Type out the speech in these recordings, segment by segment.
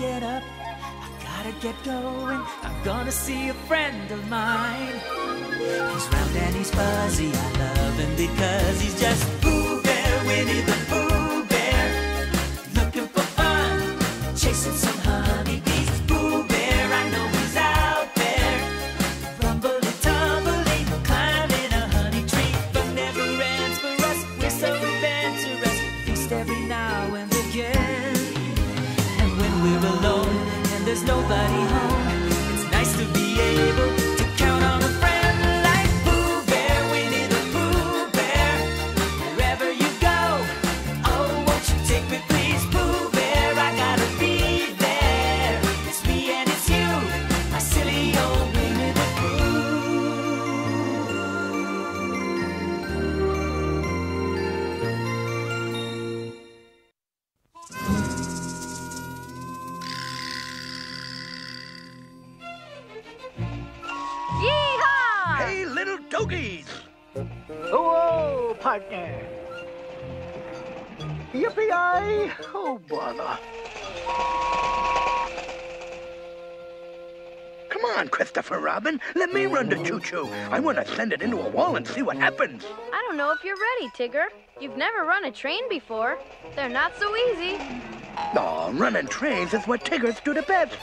get up. I gotta get going. I'm gonna see a friend of mine. He's round and he's fuzzy. I love him because he's just there's nobody home, it's nice to be able doggies! Whoa, oh, partner. Yippee-yi! Oh, bother. Come on, Christopher Robin. Let me run the choo-choo. I want to send it into a wall and see what happens. I don't know if you're ready, Tigger. You've never run a train before. They're not so easy. Oh, running trains is what Tiggers do the best.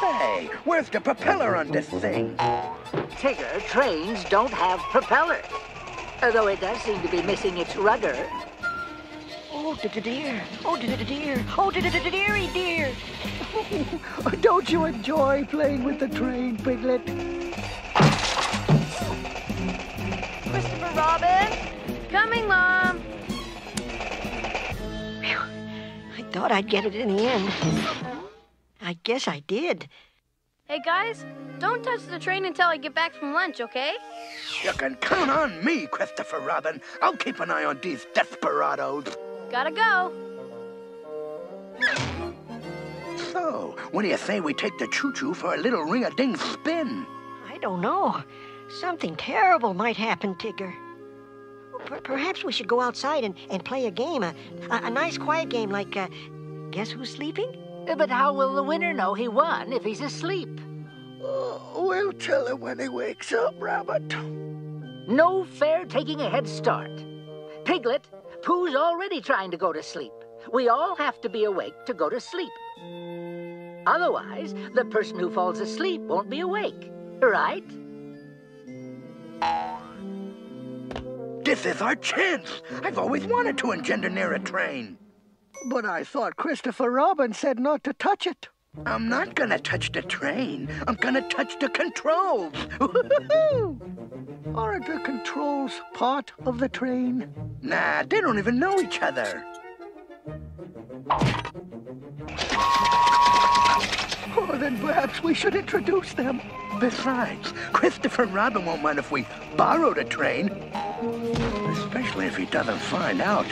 Say, where's the propeller on this thing? Tigger, trains don't have propellers. Although it does seem to be missing its rudder. Oh, dear. Oh, dear. Oh, dearie dear. Oh, don't you enjoy playing with the train, Piglet? Christopher Robin! Coming, Mom! I thought I'd get it in the end. I guess I did. Hey, guys, don't touch the train until I get back from lunch, okay? You can count on me, Christopher Robin. I'll keep an eye on these desperados. Gotta go. So, what do you say we take the choo-choo for a little ring-a-ding spin? I don't know. Something terrible might happen, Tigger. Per- perhaps we should go outside and, and play a game, a, a, a nice quiet game like uh, Guess Who's Sleeping? But how will the winner know he won if he's asleep? Oh, we'll tell him when he wakes up, Rabbit. No fair taking a head start. Piglet, Pooh's already trying to go to sleep. We all have to be awake to go to sleep. Otherwise, the person who falls asleep won't be awake, right? This is our chance. I've always wanted to engender near a train. But I thought Christopher Robin said not to touch it. I'm not gonna touch the train. I'm gonna touch the controls. Aren't the controls part of the train? nah, they don't even know each other. Oh, then perhaps we should introduce them. Besides, Christopher Robin won't mind if we borrow the train. Especially if he doesn't find out.